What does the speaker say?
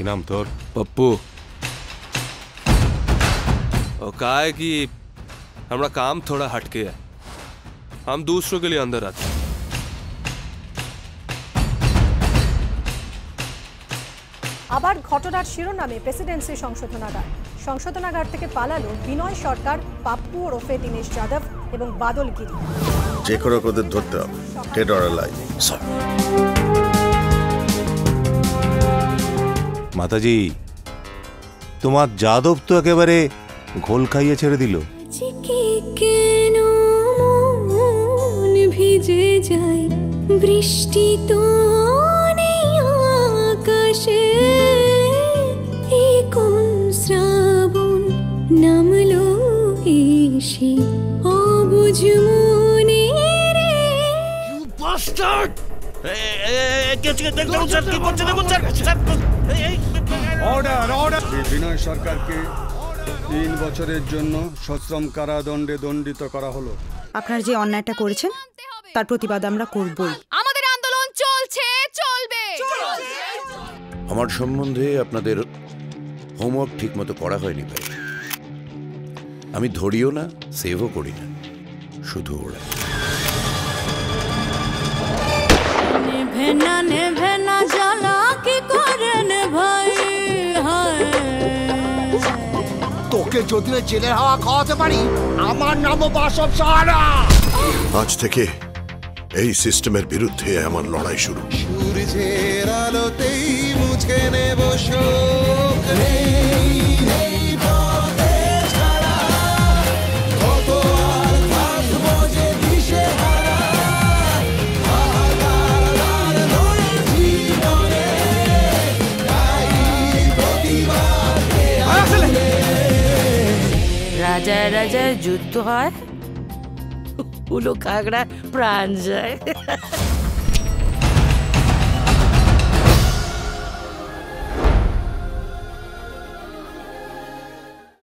কি নাম তোর पप्पू और कहा है कि हमारा काम थोड़ा हटके है हम दूसरों के लिए अंदर आते हैं আবার ঘটনার শিরোনামে প্রেসিডেন্সি সংশোধনাগার সংশোধনাগার থেকে পালালো বিনয় সরকার পাপ্পু ওরফে দীনেশ যাদব এবং বাদল গিরি যে করে হোক ওদের ধরতে হবে মাতাজি তোমার যাদব তো একেবারে ঘোল খাইয়ে ছেড়ে দিল। কেন ভিজে যায়? বৃষ্টি তো নেই আকাশে। কোন শ্রাবণ নামলো এসে। অবুঝ মনে রে। বিনয় সরকারকে তিন বছরের জন্য সশ্রম কারাদণ্ডে দণ্ডিত করা হলো। আপনারা যে অন্যায়টা করেছেন তার প্রতিবাদ আমরা করবই। আমাদের আন্দোলন চলছে চলবে। আমার সম্বন্ধে আপনাদের হোমওয়ার্ক ঠিক মতো করা হয়নি ভাই। আমি ধরিও না সেভও করি না শুধু ওরা। নেভে না নেভে না জ্বালা কি করেন ভাই? তোকে যদিও জেলের হাওয়া খাওয়াতে পারি আমার নামও বাসব সাহারা। আজ থেকে এই সিস্টেমের বিরুদ্ধে আমার লড়াই শুরু। সূর্যের আলোতেই মুছে নেব শোক। রাজায় রাজায় যুদ্ধ হয় উলো কাঁকড়া প্রাণ যায়